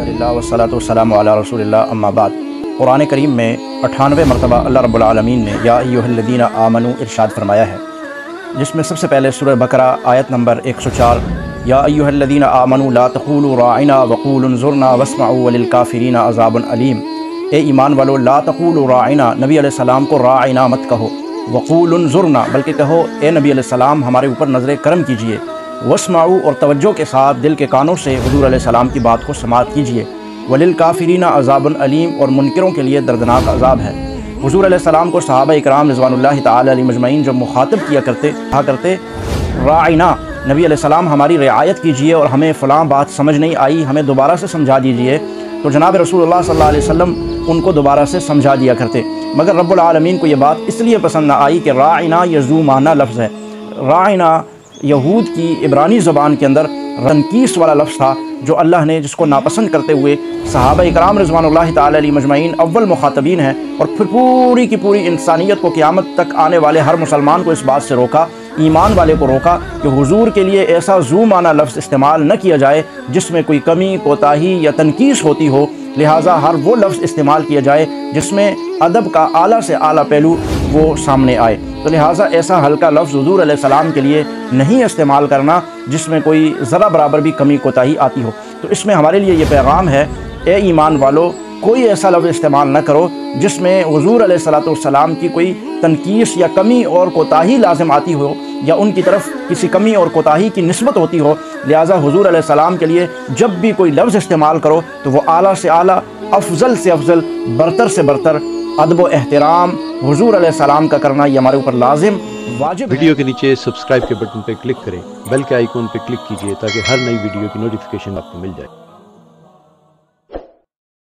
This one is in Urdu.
اللہ وسلاۃ والسلام علی رسول اللہ اما بعد قرآن کریم میں اٹھانوے مرتبہ اللہ رب العالمین نے یا ایوہ الذین آمنو ارشاد فرمایا ہے، جس میں سب سے پہلے سورہ بقرہ آیت نمبر 104 یا ایوہ الذین آمنو لا تقولوا راعنا وقول انظرنا واسمعوا وللکافرین عذاب علیم اے ایمان والو، لا تقولوا راعنا، نبی علیہ السلام کو راعنا مت کہو۔ وقول انظرنا، بلکہ کہو، اے نبی علیہ السلام، ہمارے اوپر نظر کرم کیجیے۔ وسمعوا اور توجہ کے ساتھ دل کے کانوں سے حضور علیہ السلام کی بات کو سماعت کیجیے وللکافرین عذاب علیم اور منکروں کے لیے دردناک عذاب ہے۔ حضور علیہ السلام کو صحابہ اکرام رضوان اللہ تعالی علی مجمعین جو مخاطب کیا کرتے، کہا کرتے راعنا نبی علیہ السلام ہماری رعایت کیجیے اور ہمیں فلاں بات سمجھ نہیں آئی، ہمیں دوبارہ سے سمجھا دیجیے تو جناب رسول اللہ صلی اللہ علیہ وسلم ان کو دوبارہ سے سمجھا دیا کرتے۔ مگر رب العالمین کو یہ بات اس لیے پسند نہ آئی کہ راعنا یہ زو معنی لفظ ہے۔ راعنا یہود کی عبرانی زبان کے اندر رنکیس والا لفظ تھا جو اللہ نے جس کو ناپسند کرتے ہوئے صحابہ اکرام رضوان اللہ تعالی علی مجمعین اول مخاطبین ہیں اور پھر پوری کی پوری انسانیت کو قیامت تک آنے والے ہر مسلمان کو اس بات سے روکا، ایمان والے کو روکا کہ حضور کے لیے ایسا زو معنی لفظ استعمال نہ کیا جائے جس میں کوئی کمی، کوتاہی یا تنقیص ہوتی ہو، لہٰذا ہر وہ لفظ استعمال کیا جائے جس میں ادب کا اعلیٰ سے اعلیٰ پہلو وہ سامنے آئے۔ تو لہٰذا ایسا ہلکا لفظ حضور علیہ السلام کے لیے نہیں استعمال کرنا جس میں کوئی ذرا برابر بھی کمی کوتاہی آتی ہو۔ تو اس میں ہمارے لیے یہ پیغام ہے، اے ایمان والو، کوئی ایسا لفظ استعمال نہ کرو جس میں حضور علیہ السلاۃ والسلام کی کوئی تنقیص یا کمی اور کوتاہی لازم آتی ہو یا ان کی طرف کسی کمی اور کوتاہی کی نسبت ہوتی ہو۔ لہٰذا حضور علیہ السلام کے لیے جب بھی کوئی لفظ استعمال کرو تو وہ اعلیٰ سے اعلیٰ، افضل سے افضل، برتر سے برتر ادب و احترام، حضور علیہ السلام کا کرنا یہ ہمارے اوپر لازم، واجب ویڈیو کے نیچے سبسکرائب کے بٹن پہ کلک کریں، بیل کے آئیکن پہ کلک کیجیے تاکہ ہر نئی ویڈیو کی نوٹیفیکیشن آپ کو مل جائے۔